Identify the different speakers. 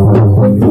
Speaker 1: subscribe